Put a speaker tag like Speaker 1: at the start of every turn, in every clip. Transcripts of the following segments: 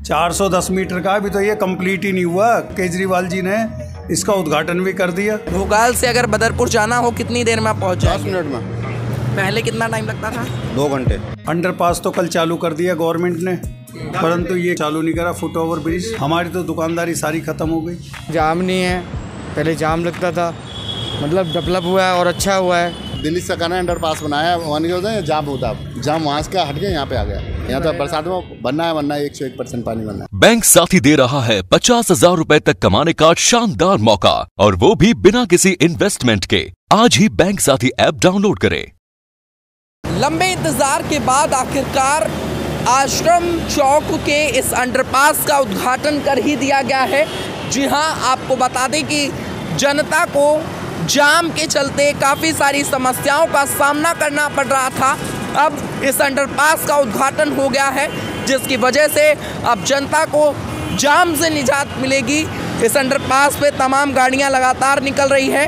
Speaker 1: 410 metre का अभी तो ये कंप्लीट ही नहीं हुआ। केजरीवाल जी ने इसका उद्घाटन भी कर दिया।
Speaker 2: भोपाल से अगर बदरपुर जाना हो कितनी देर में आप पहुँच
Speaker 3: दस मिनट में।
Speaker 2: पहले कितना टाइम लगता था?
Speaker 3: दो घंटे।
Speaker 1: अंडरपास तो कल चालू कर दिया गवर्नमेंट ने परंतु ये चालू नहीं करा फुट ओवर ब्रिज हमारी तो दुकानदारी सारी खत्म हो गई।
Speaker 4: जाम नहीं है पहले जाम लगता था। मतलब डेवलप हुआ है और अच्छा हुआ है।
Speaker 3: दिल्ली सरकार ने अंडर पास बनाया है वहाँ नहीं होता है जाम होता जाम वहाँ से हट गया यहाँ पे आ गया। यहाँ तो बरसात में बनना है बनना है एक सौ एक परसेंट पानी बनना है।
Speaker 5: बैंक साथी दे रहा है पचास हज़ार रूपए तक कमाने का शानदार मौका और वो भी बिना किसी इन्वेस्टमेंट के। आज ही बैंक साथी ऐप डाउनलोड करें।
Speaker 2: लंबे इंतज़ार के बाद आखिरकार आश्रम चौक के इस अंडरपास का उद्घाटन कर ही दिया गया है। जी हाँ आपको बता दें कि जनता को जाम के चलते काफ़ी सारी समस्याओं का सामना करना पड़ रहा था। अब इस अंडरपास का उद्घाटन हो गया है, जिसकी वजह से अब जनता को जाम से निजात मिलेगी। इस अंडरपास पे तमाम गाड़ियाँ लगातार निकल रही है।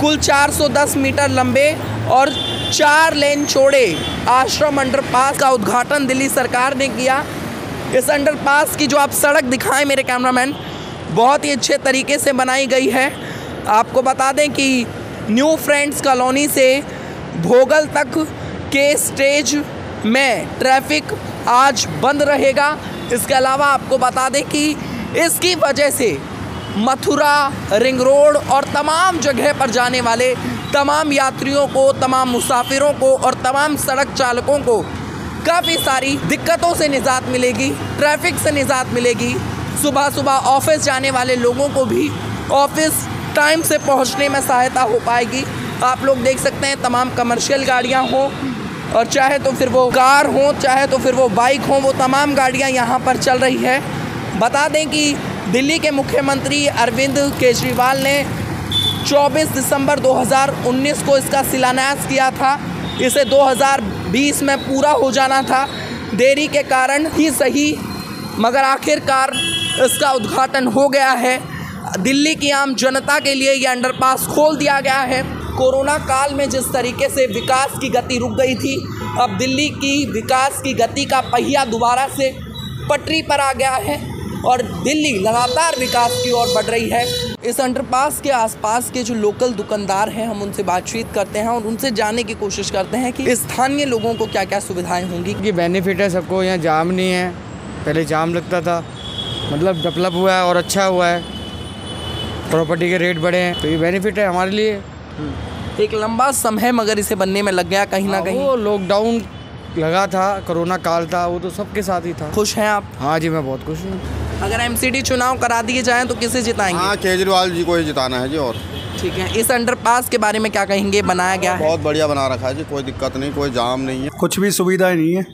Speaker 2: कुल 410 मीटर लंबे और चार लेन चौड़े आश्रम अंडरपास का उद्घाटन दिल्ली सरकार ने किया। इस अंडरपास की जो आप सड़क दिखाएँ मेरे कैमरामैन बहुत ही अच्छे तरीके से बनाई गई है। आपको बता दें कि न्यू फ्रेंड्स कॉलोनी से भोगल तक के स्टेज में ट्रैफ़िक आज बंद रहेगा। इसके अलावा आपको बता दें कि इसकी वजह से मथुरा, रिंग रोड और तमाम जगह पर जाने वाले तमाम यात्रियों को, तमाम मुसाफिरों को और तमाम सड़क चालकों को काफ़ी सारी दिक्कतों से निजात मिलेगी, ट्रैफ़िक से निजात मिलेगी। सुबह सुबह ऑफ़िस जाने वाले लोगों को भी ऑफ़िस टाइम से पहुँचने में सहायता हो पाएगी। आप लोग देख सकते हैं, तमाम कमर्शियल गाड़ियाँ हों, और चाहे तो फिर वो कार हो, चाहे तो फिर वो बाइक हो, वो तमाम गाड़ियाँ यहाँ पर चल रही है। बता दें कि दिल्ली के मुख्यमंत्री अरविंद केजरीवाल ने 24 दिसंबर 2019 को इसका शिलान्यास किया था। इसे 2020 में पूरा हो जाना था। देरी के कारण ही सही, मगर आखिरकार इसका उद्घाटन हो गया है। दिल्ली की आम जनता के लिए ये अंडरपास खोल दिया गया है। कोरोना काल में जिस तरीके से विकास की गति रुक गई थी, अब दिल्ली की विकास की गति का पहिया दोबारा से पटरी पर आ गया है और दिल्ली लगातार विकास की ओर बढ़ रही है। इस अंडरपास के आसपास के जो लोकल दुकानदार हैं, हम उनसे बातचीत करते हैं और उनसे जानने की कोशिश करते हैं कि स्थानीय लोगों को क्या क्या सुविधाएँ होंगी।
Speaker 4: ये बेनिफिट है सबको, यहाँ जाम नहीं है। पहले जाम लगता था मतलब डेवलप हुआ है और अच्छा हुआ है। प्रॉपर्टी के रेट बढ़े हैं तो ये बेनिफिट है हमारे लिए।
Speaker 2: एक लंबा समय मगर इसे बनने में लग गया कहीं ना
Speaker 4: हाँ,
Speaker 2: कहीं।
Speaker 4: वो लॉकडाउन लगा था कोरोना काल था वो तो सबके साथ ही था।
Speaker 2: खुश हैं आप?
Speaker 4: हाँ जी मैं बहुत खुश हूँ।
Speaker 2: अगर एमसीडी चुनाव करा दिए जाएँ तो किसे जिताएँगे?
Speaker 3: हाँ केजरीवाल जी को ही जिताना है जी और।
Speaker 2: ठीक है इस अंडरपास के बारे में क्या कहेंगे? बनाया गया है।
Speaker 3: बहुत बढ़िया बना रखा है जी कोई दिक्कत नहीं कोई जाम नहीं है।
Speaker 1: कुछ भी सुविधाएँ नहीं है।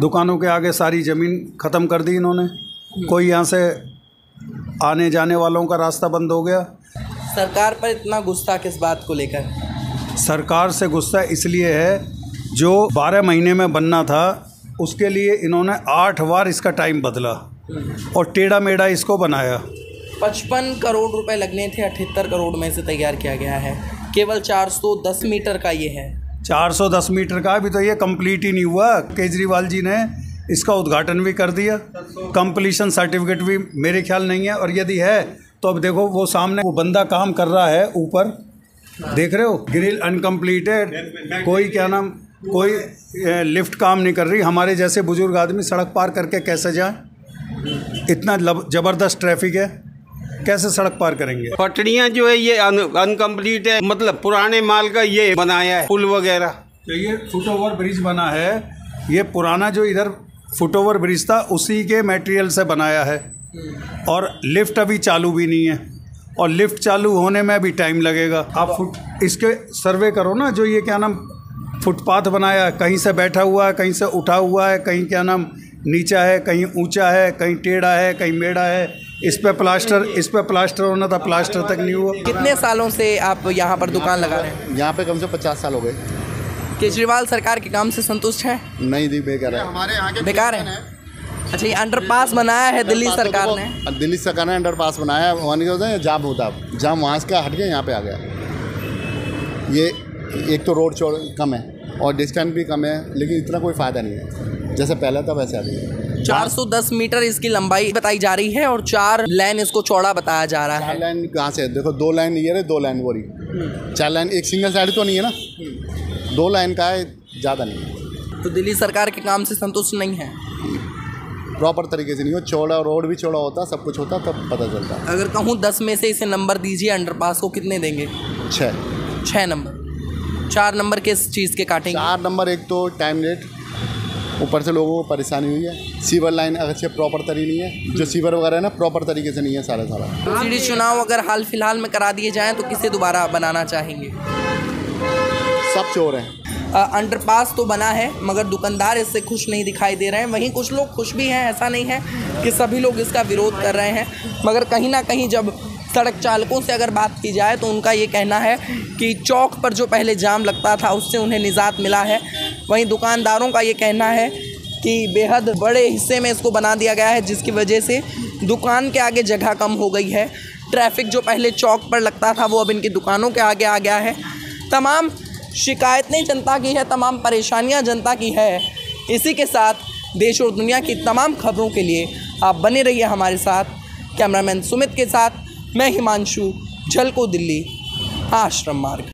Speaker 1: दुकानों के आगे सारी ज़मीन ख़त्म कर दी इन्होंने। कोई यहाँ से आने जाने वालों का रास्ता बंद हो गया।
Speaker 2: सरकार पर इतना गुस्सा किस बात को लेकर?
Speaker 1: सरकार से गुस्सा इसलिए है जो बारह महीने में बनना था उसके लिए इन्होंने आठ बार इसका टाइम बदला और टेढ़ा मेढ़ा इसको बनाया।
Speaker 2: पचपन करोड़ रुपए लगने थे अठहत्तर करोड़ में से तैयार किया गया है। केवल 410 मीटर का ये है।
Speaker 1: 410 मीटर का अभी तो ये कंप्लीट ही नहीं हुआ। केजरीवाल जी ने इसका उद्घाटन भी कर दिया। कंप्लीशन सर्टिफिकेट भी मेरे ख्याल नहीं है और यदि है तो अब देखो वो सामने वो बंदा काम कर रहा है ऊपर। देख रहे हो? ग्रिल अनकम्प्लीटेड कोई क्या नाम कोई लिफ्ट काम नहीं कर रही। हमारे जैसे बुज़ुर्ग आदमी सड़क पार करके कैसे जाए? इतना ज़बरदस्त ट्रैफ़िक है। कैसे सड़क पार करेंगे?
Speaker 6: पटड़ियाँ जो है ये अनकम्प्लीट है। मतलब पुराने माल का ये बनाया है पुल वगैरह।
Speaker 1: तो ये फुट ओवर ब्रिज बना है। ये पुराना जो इधर फुट ओवर ब्रिज था उसी के मटेरियल से बनाया है। और लिफ्ट अभी चालू भी नहीं है। और लिफ्ट चालू होने में भी टाइम लगेगा। आप फुट इसके सर्वे करो ना जो ये क्या नाम फुटपाथ बनाया है कहीं से बैठा हुआ है कहीं से उठा हुआ है कहीं क्या नाम नीचा है कहीं ऊँचा है कहीं टेढ़ा है कहीं मेढ़ा है इस पे प्लास्टर इस पे प्लास्टर होना था प्लास्टर तक नहीं हुआ।
Speaker 2: कितने सालों से आप यहाँ पर दुकान लगा रहे हैं?
Speaker 3: यहाँ पे कम से पचास साल हो गए।
Speaker 2: केजरीवाल सरकार के काम से संतुष्ट हैं?
Speaker 3: नहीं दी बेकार है। हमारे यहाँ के
Speaker 2: बेकार है। अच्छा ये अंडरपास बनाया है दिल्ली सरकार ने?
Speaker 3: दिल्ली सरकार ने अंडर पास बनाया है वहाँ है जाम होता जाम वहाँ से हट गया यहाँ पे आ गया। ये एक तो रोड चौड़ कम है और डिस्टेंस भी कम है लेकिन इतना कोई फ़ायदा नहीं है। जैसे पहले था वैसे अभी है।
Speaker 2: 410 मीटर इसकी लंबाई बताई जा रही है और चार लाइन इसको चौड़ा बताया जा रहा
Speaker 3: चार
Speaker 2: है।
Speaker 3: लाइन कहाँ से देखो दो लाइन ये है दो लाइन वो रही। चार लाइन एक सिंगल साइड तो नहीं है ना? दो लाइन का है ज़्यादा नहीं
Speaker 2: तो दिल्ली सरकार के काम से संतुष्ट नहीं है?
Speaker 3: प्रॉपर तरीके से नहीं हो चौड़ा रोड भी चौड़ा होता सब कुछ होता तब पता चलता।
Speaker 2: अगर कहूँ दस में से इसे नंबर दीजिए अंडरपास को कितने देंगे?
Speaker 3: छः
Speaker 2: छः नंबर चार नंबर किस चीज़ के काटेंगे?
Speaker 3: चार नंबर एक तो टाइम रेट ऊपर से लोगों को परेशानी हुई है। सीवर लाइन अच्छे प्रॉपर तरी नहीं है जो सीवर वगैरह है ना प्रॉपर तरीके से नहीं है सारा सारा।
Speaker 2: सीडी चुनाव अगर हाल फ़िलहाल में करा दिए जाएँ तो किसे दोबारा बनाना चाहेंगे?
Speaker 3: सब चोर हैं।
Speaker 2: अंडरपास तो बना है, मगर दुकानदार इससे खुश नहीं दिखाई दे रहे हैं। वहीं कुछ लोग खुश भी हैं, ऐसा नहीं है कि सभी लोग इसका विरोध कर रहे हैं। मगर कहीं ना कहीं जब सड़क चालकों से अगर बात की जाए तो उनका ये कहना है कि चौक पर जो पहले जाम लगता था, उससे उन्हें निजात मिला है। वहीं दुकानदारों का ये कहना है कि बेहद बड़े हिस्से में इसको बना दिया गया है, जिसकी वजह से दुकान के आगे जगह कम हो गई है। ट्रैफ़िक जो पहले चौक पर लगता था, वो अब इनकी दुकानों के आगे आ गया है। तमाम शिकायतें जनता की है, तमाम परेशानियाँ जनता की है। इसी के साथ देश और दुनिया की तमाम खबरों के लिए आप बने रहिए हमारे साथ। कैमरामैन सुमित के साथ, मैं हिमांशु झलको दिल्ली, आश्रम मार्ग।